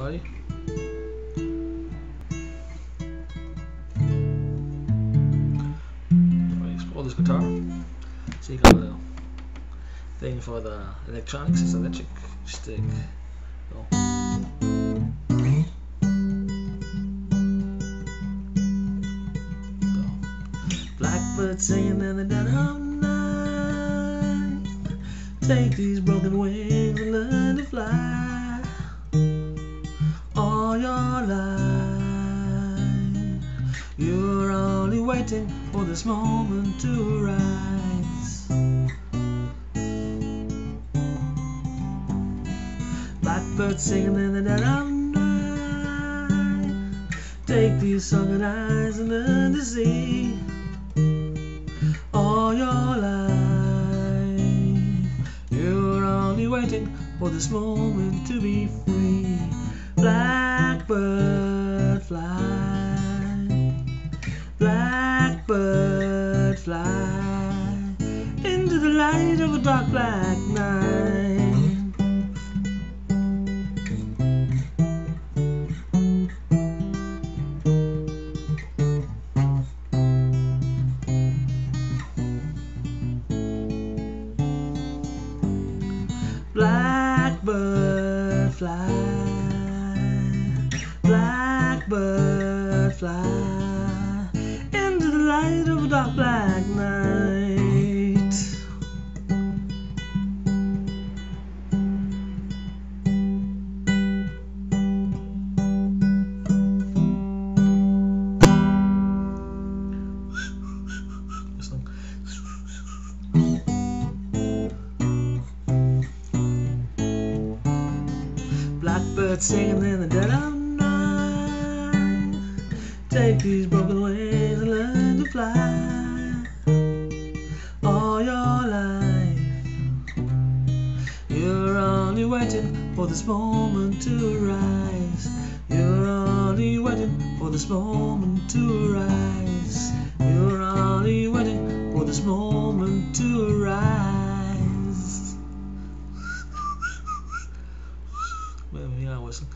everybody. I explore this guitar. So you got a little thing for the electronics, it's electric stick. So. Blackbird singing in the dead of night. Take these broken wings and learn to fly your life. You're only waiting for this moment to rise. Blackbird singing in the dead of night. Take these sunken eyes and learn to see all your life. You're only waiting for this moment to be free. Blackbird fly, blackbird fly. Into the light of a dark black night. Blackbird fly, fly into the light of a dark black night. Blackbird singing in the dead of night. Take these broken wings and learn to fly all your life. You're only waiting for this moment to rise. You're only waiting for this moment to rise. You're only waiting for this moment to rise. Maybe I wasn't.